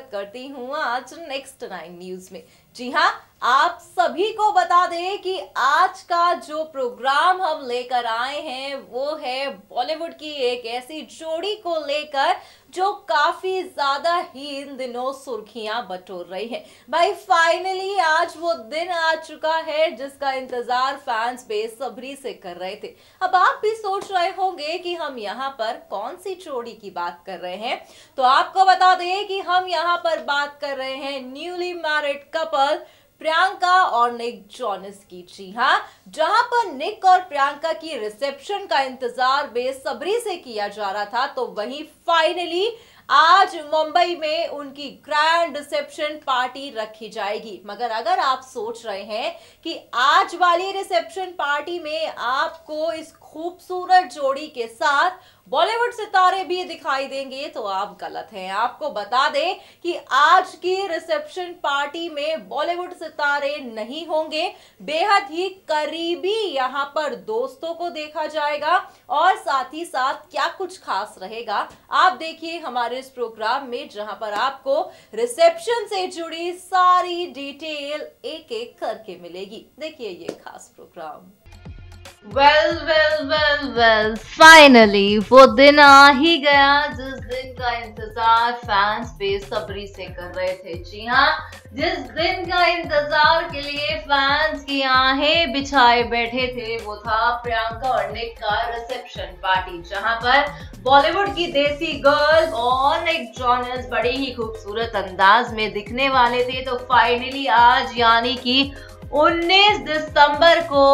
स्वागत करती हूँ आज नेक्स्ट नाइन न्यूज़ में। जी हाँ आप सभी को बता दें कि आज का जो प्रोग्राम हम लेकर आए हैं, वो है बॉलीवुड की एक ऐसी जोड़ी को लेकर जो काफ़ी ज़्यादा ही इन दिनों सुर्खियाँ बटोर रही है। भाई फाइनली आज वो दिन आ चुका है जिसका इंतज़ार फैंस बेसब्री से कर रहे थे। अब आप भी सोच रहे होंगे कि हम यहाँ पर कौन सी जोड़ी की बात कर रहे हैं। तो आपको बता दें कि हम यहाँ पर बात कर रहे हैं न्यूली मैरिड कपल प्रियंका और निक जॉनस की जी हाँ। जहाँ पर निक और प्रियंका की रिसेप्शन का इंतज़ार बेसब्री से किया जा रहा था तो वहीं फाइनली आज मुंबई में उनकी ग्रैंड रिसेप्शन पार्टी रखी जाएगी। मगर अगर आप सोच रहे हैं कि आज वाली रिसेप्शन पार्टी में आपको इस खूबसूरत जोड़ी के साथ बॉलीवुड सितारे भी दिखाई देंगे तो आप गलत हैं। आपको बता दें कि आज की रिसेप्शन पार्टी में बॉलीवुड सितारे नहीं होंगे। बेहद ही करीबी यहाँ पर दोस्तों को देखा जाएगा और साथ ही साथ क्या कुछ खास रहेगा, आप देखिए हमारे इस प्रोग्राम में जहाँ पर आपको रिसेप्शन से जुड़ी सारी डिटेल एक एक करके मिलेगी। देखिए ये खास programme. Well well well well finally वो दिन आ ही गया जिस दिन का इंतज़ार फैंस बेसब्री से कर रहे थे। जी हाँ जिस दिन का इंतज़ार के लिए फैंस की आहें बिछाए बैठे थे, वो था प्रियंका और निक का रिसेप्शन पार्टी जहाँ पर बॉलीवुड की देसी गर्ल और निक जॉनस बड़े ही खूबसूरत अंदाज में दिखने वाले थे। तो फाइनली आज यानी कि 19 दिसंबर को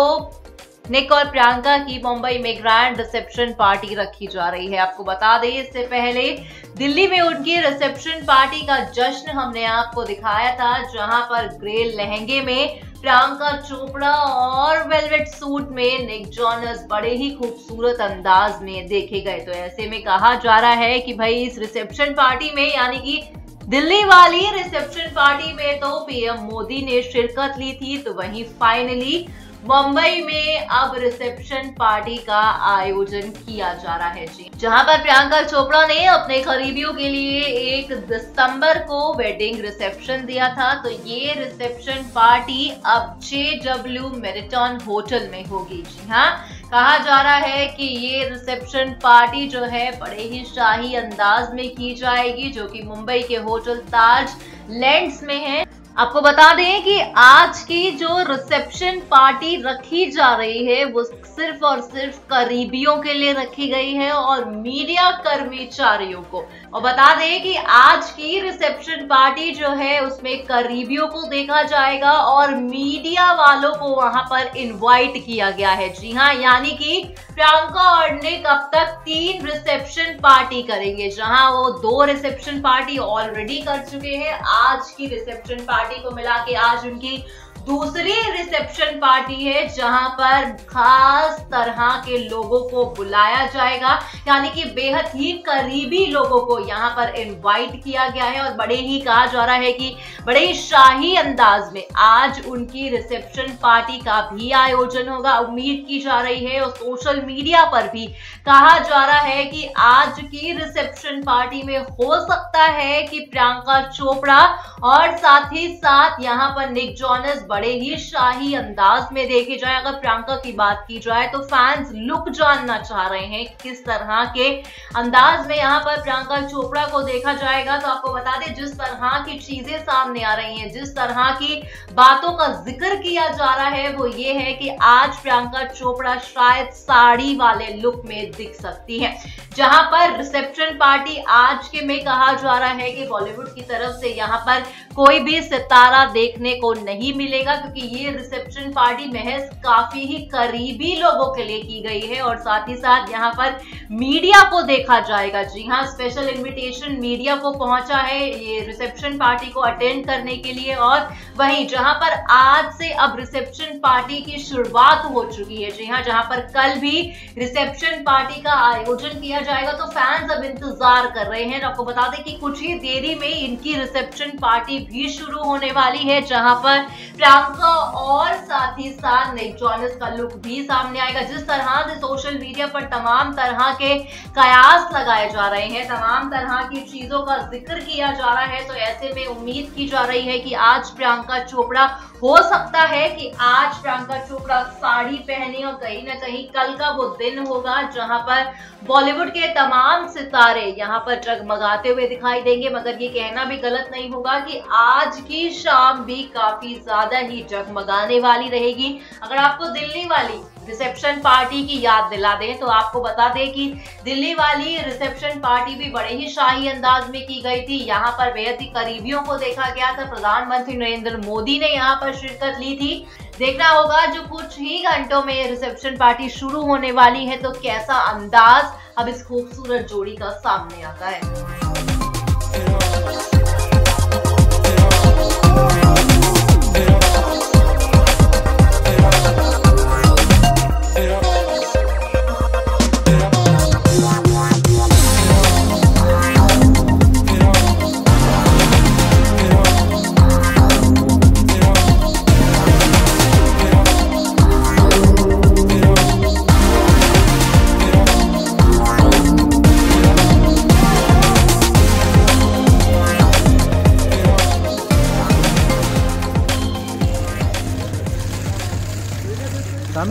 निक और प्रियंका की मुंबई में ग्रैंड रिसेप्शन पार्टी रखी जा रही है। आपको बता दें, इससे पहले दिल्ली में उनकी रिसेप्शन पार्टी का जश्न हमने आपको दिखाया था, जहाँ पर ग्रे लहंगे में प्रियंका चोपड़ा और वेलवेट सूट में निक जॉनस बड़े ही खूबसूरत अंदाज में देखे गए। तो ऐसे में कहा जा रहा है कि भाई, इस रिसेप्शन पार्टी में, यानी कि दिल्ली वाली रिसेप्शन पार्टी में तो पीएम मोदी ने शिरकत ली थी तो वहीं फाइनली मुंबई में अब रिसेप्शन पार्टी का आयोजन किया जा रहा है जी। जहाँ पर प्रियंका चोपड़ा ने अपने करीबियों के लिए एक दिसंबर को वेडिंग रिसेप्शन दिया था। तो ये रिसेप्शन पार्टी अब जे डब्ल्यू मेरिटॉन होटल में होगी जी हाँ। कहा जा रहा है कि ये रिसेप्शन पार्टी जो है, बड़े ही शाही अंदाज में की जाएगी, जो कि मुंबई के होटल ताज लैंड्स में है। आपको बता दें कि आज की जो रिसेप्शन पार्टी रखी जा रही है, वो सिर्फ़ और सिर्फ़ करीबियों के लिए रखी गई है और मीडिया कर्मचारियों को। और बता दें कि आज की रिसेप्शन पार्टी जो है, उसमें करीबियों को देखा जाएगा और मीडिया वालों को वहाँ पर इनवाइट किया गया है। जी हाँ यानी कि प्रियंका और निक अब तक तीन रिसेप्शन पार्टी करेंगे। जहाँ वो दो रिसेप्शन पार्टी ऑलरेडी कर चुके हैं। आज की रिसेप्शन पार्टी को मिला के आज उनकी दूसरी रिसेप्शन पार्टी है, जहाँ पर खास तरह के लोगों को बुलाया जाएगा। यानी कि बेहद ही करीबी लोगों को यहाँ पर इनवाइट किया गया है और बड़े ही कहा जा रहा है कि बड़े ही शाही अंदाज में आज उनकी रिसेप्शन पार्टी का भी आयोजन होगा। उम्मीद की जा रही है और सोशल मीडिया पर भी कहा जा रहा है कि आज की रिसेप्शन पार्टी में हो सकता है कि प्रियंका चोपड़ा और साथ ही साथ यहाँ पर निक जॉनस बड़े ही शाही अंदाज में देखे जाए। अगर प्रियंका की बात की जाए तो फैंस लुक जानना चाह रहे हैं किस तरह के अंदाज में यहाँ पर प्रियंका चोपड़ा को देखा जाएगा। तो आपको बता दें, जिस तरह की चीज़ें सामने आ रही हैं, जिस तरह की बातों का ज़िक्र किया जा रहा है, वो ये है कि आज प्रियंका चोपड़ा शायद साड़ी वाले लुक में दिख सकती है। जहाँ पर रिसेप्शन पार्टी आज के में कहा जा रहा है कि बॉलीवुड की तरफ़ से यहाँ पर कोई भी सितारा देखने को नहीं मिलेगा, क्योंकि ये रिसेप्शन पार्टी महज काफ़ी ही करीबी लोगों के लिए की गई है और साथ ही साथ यहाँ पर मीडिया को देखा जाएगा। जी हाँ स्पेशल इनविटेशन मीडिया को पहुँचा है ये रिसेप्शन पार्टी को अटेंड करने के लिए और वहीं जहाँ पर आज से अब रिसेप्शन पार्टी की शुरुआत हो चुकी है। जी हाँ जहाँ पर कल भी रिसेप्शन पार्टी का आयोजन किया जाएगा तो फैंस अब इंतज़ार कर रहे हैं। आपको बता दें कि कुछ ही देरी में इनकी रिसेप्शन पार्टी भी शुरू होने वाली है, जहाँ पर प्रियंका और साथ ही साथ निक जॉनस का लुक भी सामने आएगा। जिस तरह से सोशल मीडिया पर तमाम तरह के कयास लगाए जा रहे हैं, तमाम तरह की चीज़ों का ज़िक्र किया जा रहा है तो ऐसे में उम्मीद की जा रही है कि आज प्रियंका चोपड़ा हो सकता है कि आज प्रियंका चोपड़ा साड़ी पहने और कहीं ना कहीं कल का वो दिन होगा जहाँ पर बॉलीवुड के तमाम सितारे यहाँ पर जगमगाते हुए दिखाई देंगे। मगर ये कहना भी गलत नहीं होगा कि आज की शाम भी काफ़ी ज़्यादा ही जगमगाने वाली रहेगी। अगर आपको दिल्ली वाली रिसेप्शन पार्टी की याद दिला दें तो आपको बता दें कि दिल्ली वाली रिसेप्शन पार्टी भी बड़े ही शाही अंदाज में की गई थी। यहाँ पर बेहद ही करीबियों को देखा गया था। प्रधानमंत्री नरेंद्र मोदी ने यहाँ पर शिरकत ली थी। देखना होगा जो कुछ ही घंटों में रिसेप्शन पार्टी शुरू होने वाली है तो कैसा अंदाज अब इस खूबसूरत जोड़ी का सामने आता है।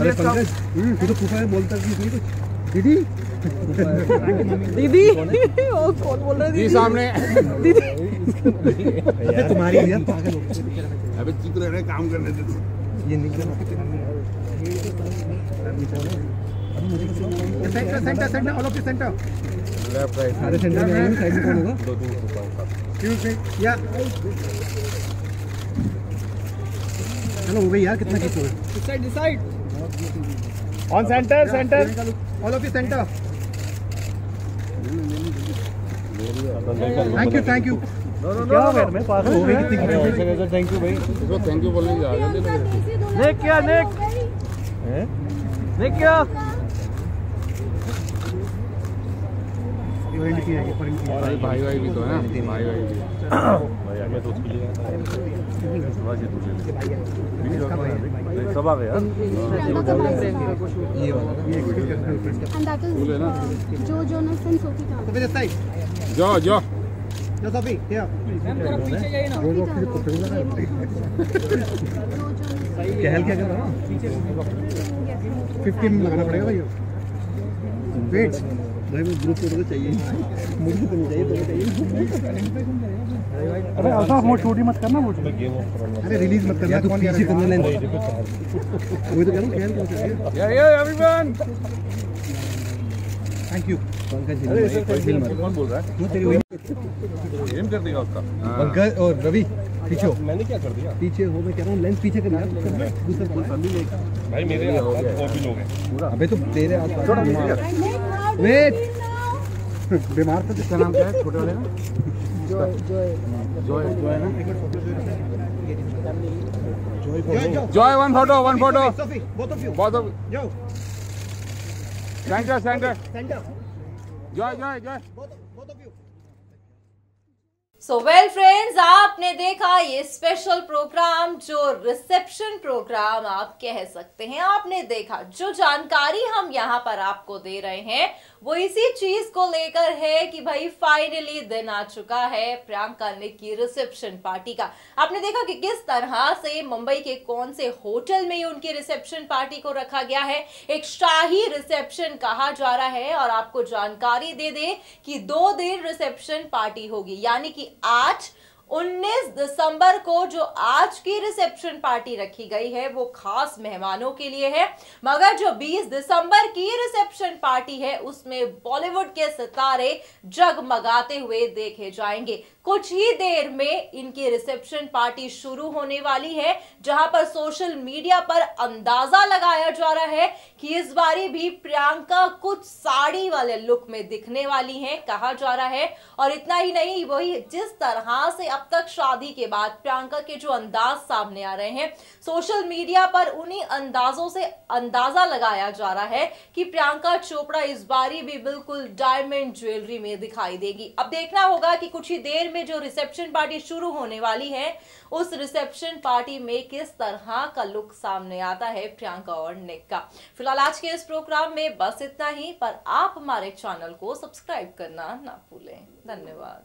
अरे पंकज तू तो फूफा है बोलता कि नहीं कुछ दीदी? दीदी? ओ, कौन बोल रहा है जी सामने। अबे तुम्हारी यार पागल हो अबे चुप रह काम करने दे। ये निकल centre centre centre all of the centre. Left right सारे सेंटर में आएँगे साइड में कौन होगा? दो फुटबॉल ठीक है या। चलो हो गई यार कितना decide decide on centre centre all of the centre thank you thank you क्या हो गया मैं पास हो गई थैंक यू भाई। थैंक यू बोलने जा आगे नेक क्या नेक नेक क्या? इवेंट की है ये पर इनकी भाई भाई भाई भी तो है ना भाई भाई भी सब आ गया ये वाला ये है। ना? uh, Joe Jonas and Sophie Turner. तो फिर सही जो जो। जो सभी क्या पीछे जाइए ना। को. कहल क्या कर रहा Yes. 15 लगाना पड़ेगा भाई। वेट भाई वो ग्रुप फ़ोटो तो चाहिए। मुझे तो नहीं चाहिए तो चाहिए। अरे ऐसा वो छोटी मत करना वो अरे रिलीज़ मत करना कौन पीछे करना नहीं। वही तो कह रहा हूँ कहल क्या चाहिए या या everyone thank you Pankaj ji कौन बोल रहा है? वो तेरी वही गेम कर देगा उसका। पंकज और रवि। पीछे मैंने क्या कर दिया? पीछे हो मैं कह रहा हूँ लेंस पीछे कर यार दूसरा कोई कौन है? भाई मेरे आसपास और भी लोग हैं। अबे तो तेरे आसपास वेट बीमार था जिसका नाम क्या है? छोटे वाले ना? Joy one photo one photo both of you. बहुत of- Yo, centre centre center. Joy Joy Joy Both, both of you. So well friends आपने देखा ये स्पेशल प्रोग्राम जो रिसेप्शन प्रोग्राम आप कह सकते हैं, आपने देखा, जो जानकारी हम यहाँ पर आपको दे रहे हैं वो इसी चीज़ को लेकर है कि भाई फाइनली दिन आ चुका है प्रियंका निक की रिसेप्शन पार्टी का। आपने देखा कि किस तरह से मुंबई के कौन से होटल में उनकी रिसेप्शन पार्टी को रखा गया है? एक शाही रिसेप्शन कहा जा रहा है और आपको जानकारी दे दे कि दो दिन रिसेप्शन पार्टी होगी। यानी कि आज 19 दिसंबर को जो आज की रिसेप्शन पार्टी रखी गई है, वो खास मेहमानों के लिए है। मगर जो 20 दिसंबर की रिसेप्शन पार्टी है, उसमें बॉलीवुड के सितारे जगमगाते हुए देखे जाएँगे। कुछ ही देर में इनकी रिसेप्शन पार्टी शुरू होने वाली है, जहाँ पर सोशल मीडिया पर अंदाज़ा लगाया जा रहा है कि इस बारी भी प्रियंका कुछ साड़ी वाले लुक में दिखने वाली हैं, कहा जा रहा है। और इतना ही नहीं, वही जिस तरह से अब तक शादी के बाद प्रियंका के जो अंदाज सामने आ रहे हैं, सोशल मीडिया पर उन्हीं अंदाजों से अंदाज़ा लगाया जा रहा है कि प्रियंका चोपड़ा इस बारी भी बिल्कुल डायमंड ज्वेलरी में दिखाई देगी। अब देखना होगा कि कुछ ही देर में जो रिसेप्शन पार्टी शुरू होने वाली है, उस रिसेप्शन पार्टी में किस तरह का लुक सामने आता है प्रियंका और निक का। फ़िलहाल आज के इस प्रोग्राम में बस इतना ही, पर आप हमारे चैनल को सब्सक्राइब करना ना भूलें। धन्यवाद।